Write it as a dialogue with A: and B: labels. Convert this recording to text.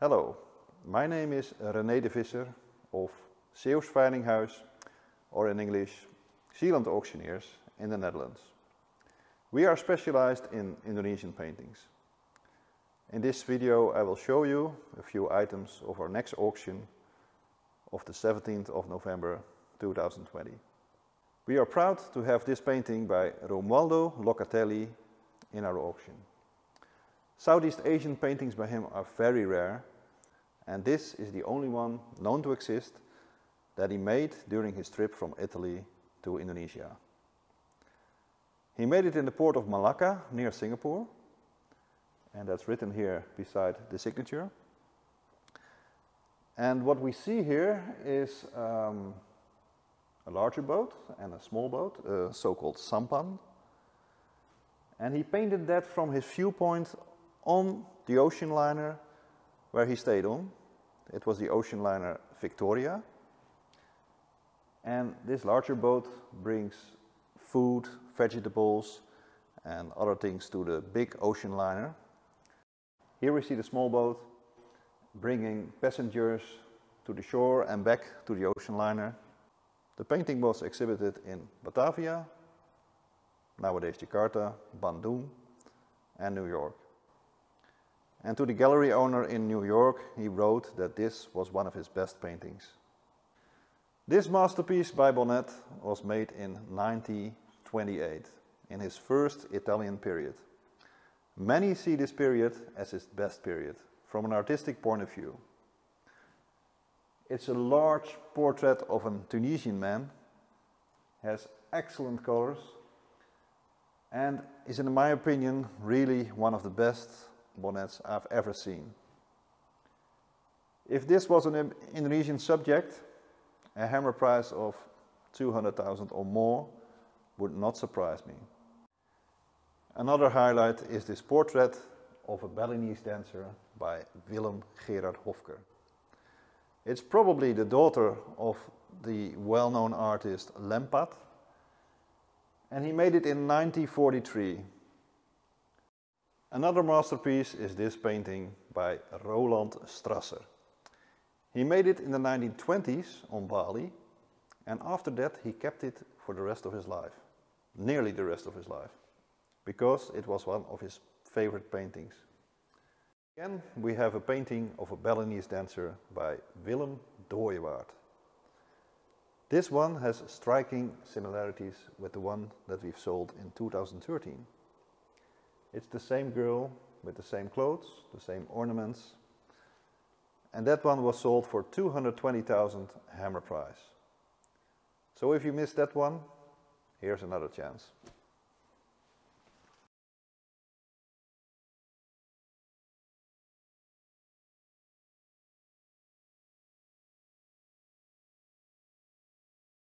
A: Hello, my name is René de Visser of Zeeuws Veilinghuis, or in English, Zeeland Auctioneers in the Netherlands. We are specialized in Indonesian paintings. In this video I will show you a few items of our next auction of the 17th of November 2020. We are proud to have this painting by Romualdo Locatelli in our auction. Southeast Asian paintings by him are very rare and this is the only one known to exist that he made during his trip from Italy to Indonesia. He made it in the port of Malacca near Singapore and that's written here beside the signature. And what we see here is um, a larger boat and a small boat, a so-called sampan. And he painted that from his viewpoint on the ocean liner where he stayed on. It was the ocean liner Victoria. And this larger boat brings food, vegetables and other things to the big ocean liner. Here we see the small boat bringing passengers to the shore and back to the ocean liner. The painting was exhibited in Batavia, nowadays Jakarta, Bandung and New York. And to the gallery owner in New York, he wrote that this was one of his best paintings. This masterpiece by Bonnet was made in 1928, in his first Italian period. Many see this period as his best period, from an artistic point of view. It's a large portrait of a Tunisian man, has excellent colors, and is in my opinion really one of the best Bonnets I've ever seen. If this was an Indonesian subject, a hammer price of 200,000 or more would not surprise me. Another highlight is this portrait of a Balinese dancer by Willem Gerard Hofker. It's probably the daughter of the well-known artist Lempad, and he made it in 1943 Another masterpiece is this painting by Roland Strasser. He made it in the 1920s on Bali and after that he kept it for the rest of his life, nearly the rest of his life, because it was one of his favorite paintings. Again, we have a painting of a Balinese dancer by Willem Dooyewaard. This one has striking similarities with the one that we've sold in 2013. It's the same girl with the same clothes, the same ornaments. And that one was sold for 220,000 hammer price. So if you missed that one, here's another chance.